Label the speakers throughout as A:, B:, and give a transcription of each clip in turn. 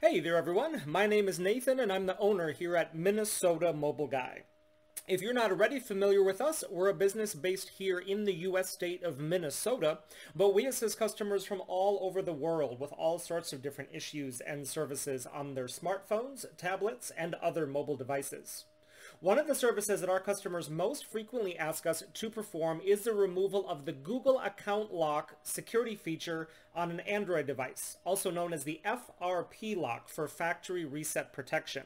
A: Hey there everyone, my name is Nathan and I'm the owner here at Minnesota Mobile Guy. If you're not already familiar with us, we're a business based here in the US state of Minnesota, but we assist customers from all over the world with all sorts of different issues and services on their smartphones, tablets, and other mobile devices. One of the services that our customers most frequently ask us to perform is the removal of the Google Account Lock security feature on an Android device, also known as the FRP lock for factory reset protection.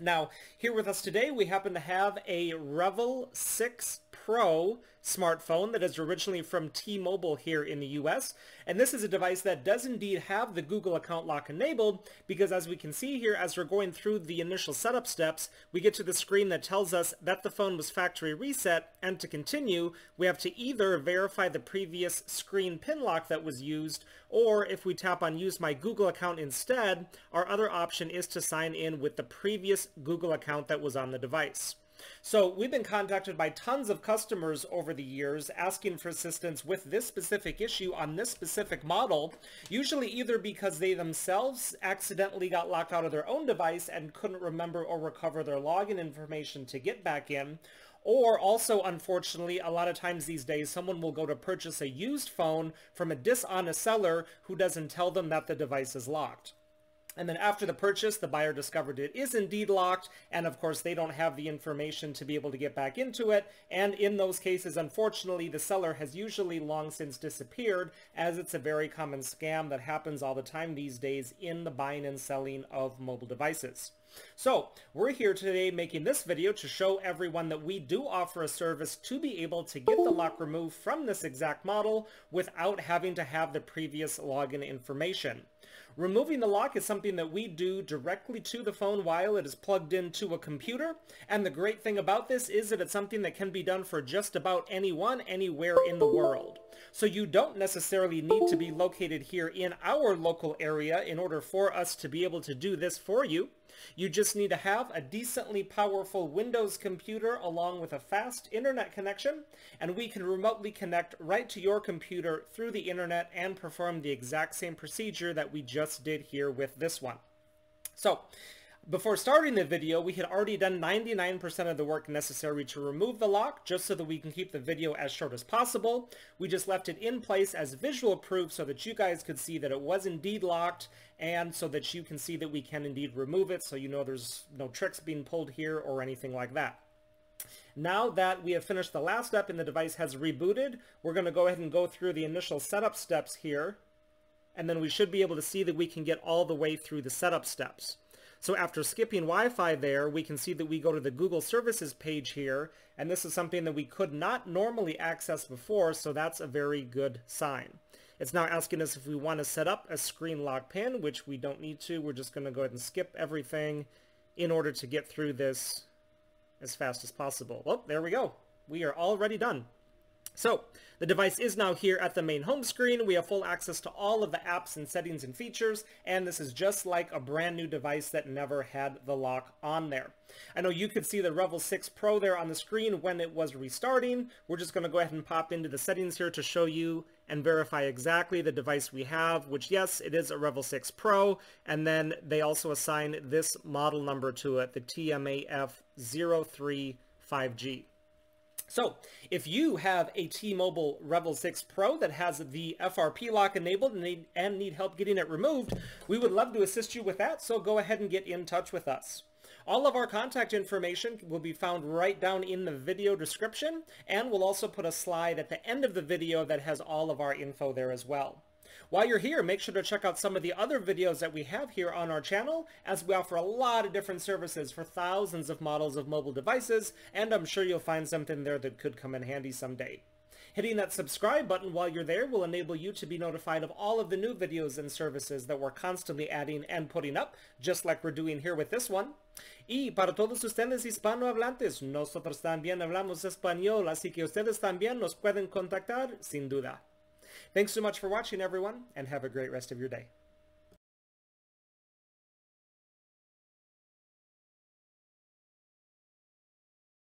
A: Now, here with us today, we happen to have a Revel 6 Pro smartphone that is originally from T-Mobile here in the US. And this is a device that does indeed have the Google account lock enabled because as we can see here, as we're going through the initial setup steps, we get to the screen that tells us that the phone was factory reset. And to continue, we have to either verify the previous screen pin lock that was used, or if we tap on use my Google account instead, our other option is to sign in with the previous Google account that was on the device. So we've been contacted by tons of customers over the years asking for assistance with this specific issue on this specific model, usually either because they themselves accidentally got locked out of their own device and couldn't remember or recover their login information to get back in, or also, unfortunately, a lot of times these days, someone will go to purchase a used phone from a dishonest seller who doesn't tell them that the device is locked. And then after the purchase, the buyer discovered it is indeed locked. And of course, they don't have the information to be able to get back into it. And in those cases, unfortunately, the seller has usually long since disappeared as it's a very common scam that happens all the time these days in the buying and selling of mobile devices. So we're here today making this video to show everyone that we do offer a service to be able to get the lock removed from this exact model without having to have the previous login information. Removing the lock is something that we do directly to the phone while it is plugged into a computer. And the great thing about this is that it's something that can be done for just about anyone, anywhere in the world. So you don't necessarily need to be located here in our local area in order for us to be able to do this for you. You just need to have a decently powerful Windows computer along with a fast internet connection, and we can remotely connect right to your computer through the internet and perform the exact same procedure that we just did here with this one. So before starting the video, we had already done 99% of the work necessary to remove the lock, just so that we can keep the video as short as possible. We just left it in place as visual proof so that you guys could see that it was indeed locked, and so that you can see that we can indeed remove it, so you know there's no tricks being pulled here or anything like that. Now that we have finished the last step and the device has rebooted, we're going to go ahead and go through the initial setup steps here, and then we should be able to see that we can get all the way through the setup steps. So after skipping Wi-Fi there, we can see that we go to the Google Services page here, and this is something that we could not normally access before, so that's a very good sign. It's now asking us if we want to set up a screen lock pin, which we don't need to. We're just going to go ahead and skip everything in order to get through this as fast as possible. Well, there we go. We are already done. So the device is now here at the main home screen. We have full access to all of the apps and settings and features, and this is just like a brand new device that never had the lock on there. I know you could see the Revel 6 Pro there on the screen when it was restarting. We're just going to go ahead and pop into the settings here to show you and verify exactly the device we have, which yes, it is a Revel 6 Pro, and then they also assign this model number to it, the TMAF03 5G. So if you have a T-Mobile Revel 6 Pro that has the FRP lock enabled and need, and need help getting it removed, we would love to assist you with that, so go ahead and get in touch with us. All of our contact information will be found right down in the video description, and we'll also put a slide at the end of the video that has all of our info there as well. While you're here, make sure to check out some of the other videos that we have here on our channel, as we offer a lot of different services for thousands of models of mobile devices, and I'm sure you'll find something there that could come in handy someday. Hitting that subscribe button while you're there will enable you to be notified of all of the new videos and services that we're constantly adding and putting up, just like we're doing here with this one. Y para todos ustedes hispanohablantes, nosotros también hablamos español, así que ustedes también nos pueden contactar sin duda. Thanks so much for watching, everyone, and have a great rest of your day.